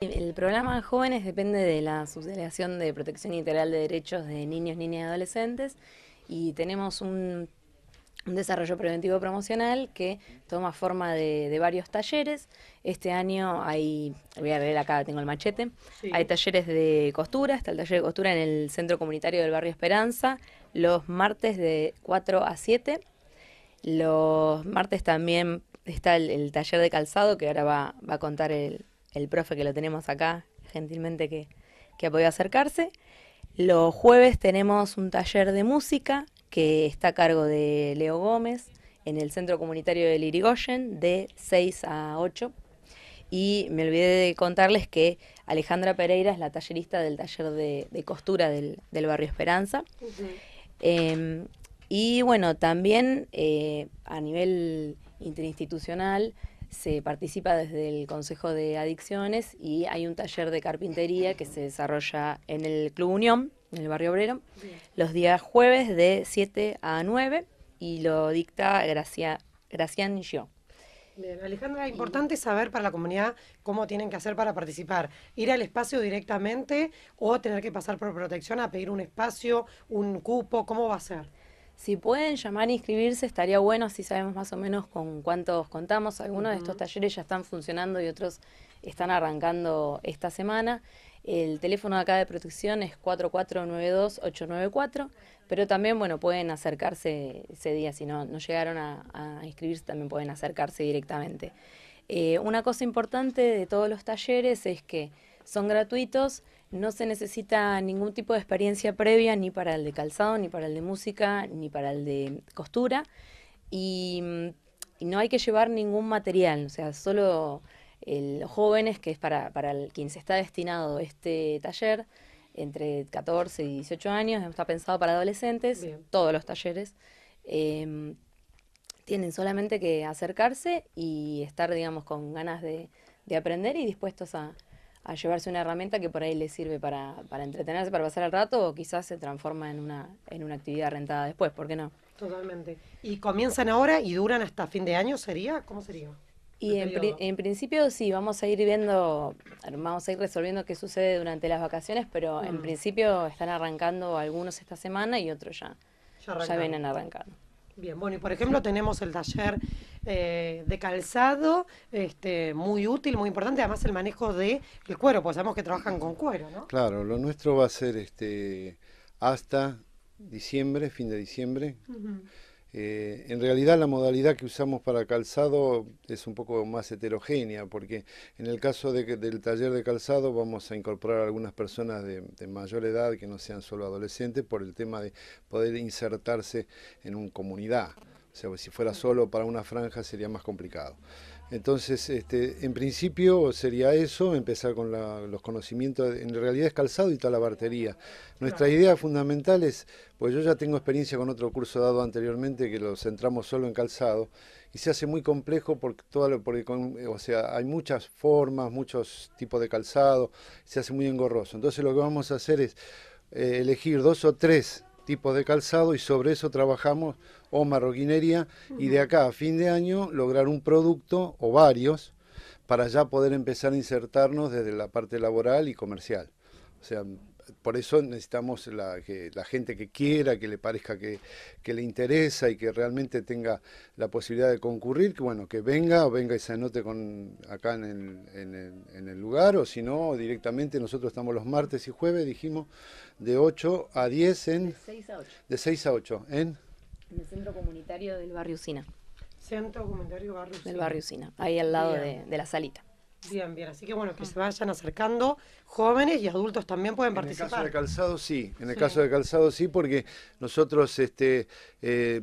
El programa Jóvenes depende de la Subdelegación de Protección Integral de Derechos de Niños, Niñas y Adolescentes y tenemos un, desarrollo preventivo promocional que toma forma de, varios talleres. Este año hay, voy a ver acá, tengo el machete, hay talleres de costura, está el taller de costura en el Centro Comunitario del Barrio Esperanza, los martes de 4 a 7. Los martes también está el, taller de calzado que ahora va a contar el el profe que lo tenemos acá, gentilmente que, ha podido acercarse. Los jueves tenemos un taller de música que está a cargo de Leo Gómez en el Centro Comunitario del Irigoyen de 6 a 8. Y me olvidé de contarles que Alejandra Pereira es la tallerista del taller de, costura del, barrio Esperanza. Em, y bueno, también eh, a nivel interinstitucional se participa desde el Consejo de Adicciones y hay un taller de carpintería que se desarrolla en el Club Unión, en el barrio obrero, los días jueves de 7 a 9 y lo dicta Gracia, Gracián yo. Bien, Alejandra, importante saber para la comunidad cómo tienen que hacer para participar. Ir al espacio directamente o tener que pasar por protección a pedir un espacio, un cupo, ¿cómo va a ser? Si pueden llamar e inscribirse, estaría bueno, así sabemos más o menos con cuántos contamos. Algunos de estos talleres ya están funcionando y otros están arrancando esta semana. El teléfono de acá de protección es 4492-894, pero también, bueno, pueden acercarse ese día, si no, no llegaron a, inscribirse, también pueden acercarse directamente. Eh, una cosa importante de todos los talleres es que son gratuitos, no se necesita ningún tipo de experiencia previa ni para el de calzado, ni para el de música, ni para el de costura. Y, no hay que llevar ningún material, o sea, solo los jóvenes, que es para, para el, quien se está destinado este taller, entre 14 y 18 años, está pensado para adolescentes, todos los talleres. Em, tienen solamente que acercarse y estar, digamos, con ganas de aprender y dispuestos a, a llevarse una herramienta que por ahí le sirve para, para entretenerse, para pasar el rato, o quizás se transforma en una, en una actividad rentada después, ¿por qué no? Totalmente. ¿Y comienzan ahora y duran hasta fin de año? ¿Sería? ¿Cómo sería? Y en, en, principio sí, vamos a ir viendo, vamos a ir resolviendo qué sucede durante las vacaciones, pero en mm. principio están arrancando algunos esta semana y otros ya, ya, ya vienen arrancando. Bien, bueno, y por ejemplo tenemos el taller eh, de calzado, este, muy útil, muy importante, además el manejo del el cuero, pues sabemos que trabajan con cuero, ¿no? Claro, lo nuestro va a ser este, hasta diciembre, fin de diciembre. Eh, en realidad la modalidad que usamos para calzado es un poco más heterogénea, porque en el caso del taller de calzado vamos a incorporar a algunas personas de, mayor edad que no sean solo adolescentes por el tema de poder insertarse en una comunidad. O sea, si fuera solo para una franja sería más complicado. Entonces, este, en principio sería eso, empezar con los conocimientos, en realidad es calzado y talabartería. Nuestra idea fundamental es, pues yo ya tengo experiencia con otro curso dado anteriormente que lo centramos solo en calzado y se hace muy complejo porque, todo, porque o sea, hay muchas formas, muchos tipos de calzado, se hace muy engorroso. Entonces lo que vamos a hacer es eh, elegir dos o tres tipos de calzado y sobre eso trabajamos o marroquinería y de acá a fin de año lograr un producto o varios para ya poder empezar a insertarnos desde la parte laboral y comercial. O sea, por eso necesitamos la, que, la gente que quiera, que le parezca que, le interesa y que realmente tenga la posibilidad de concurrir, que bueno, que venga o venga y se anote con, acá en el, en el, lugar, o si no, directamente nosotros estamos los martes y jueves, dijimos, de 8 a 10 en... De 6 a 8. De 6 a 8, ¿en? En el centro comunitario del barrio Sina. Centro comunitario barrio Sina. Del barrio Sina, ahí al lado de, de la salita. Bien, bien. Así que bueno, que se vayan acercando jóvenes y adultos también pueden participar. En el caso de calzado sí, en el caso de calzado sí, porque nosotros este, eh,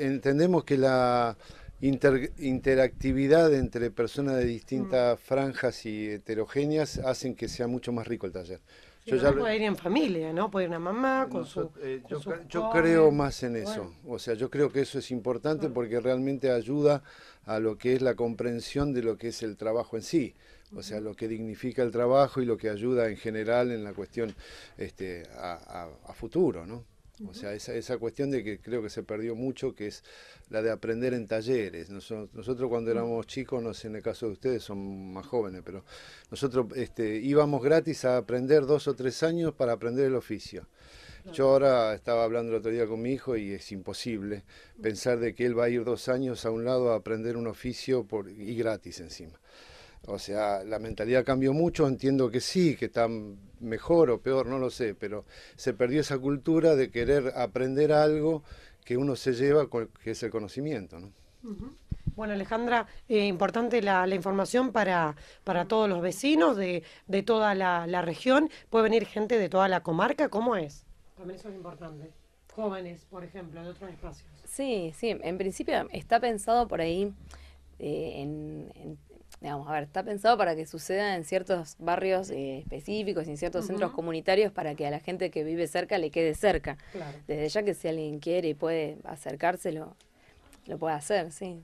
entendemos que la interactividad entre personas de distintas mm. franjas y heterogéneas hacen que sea mucho más rico el taller. Yo ya puede ir en familia, ¿no? Puede ir una mamá con su. Eh, yo, creo más en eso. O sea, yo creo que eso es importante mm. porque realmente ayuda a lo que es la comprensión de lo que es el trabajo en sí, o sea, lo que dignifica el trabajo y lo que ayuda en general en la cuestión este, a, futuro, ¿no? O sea, esa, esa cuestión de que creo que se perdió mucho, que es la de aprender en talleres. Nosotros, nosotros cuando éramos chicos, no sé, en el caso de ustedes son más jóvenes, pero nosotros este, íbamos gratis a aprender dos o tres años para aprender el oficio. Yo ahora estaba hablando el otro día con mi hijo y es imposible pensar de que él va a ir dos años a un lado a aprender un oficio por, y gratis encima. O sea, la mentalidad cambió mucho, entiendo que sí, que está mejor o peor, no lo sé, pero se perdió esa cultura de querer aprender algo que uno se lleva, que es el conocimiento. ¿no? Bueno, Alejandra, eh, importante la, información para, para todos los vecinos de, de toda la, la, región. Puede venir gente de toda la comarca, ¿cómo es? También eso es importante. Jóvenes, por ejemplo, de otros espacios. Sí, sí, en principio está pensado por ahí eh, en digamos, a ver, está pensado para que suceda en ciertos barrios eh, específicos y en ciertos centros comunitarios para que a la gente que vive cerca le quede cerca. Desde ya que si alguien quiere y puede acercárselo, lo puede hacer, sí.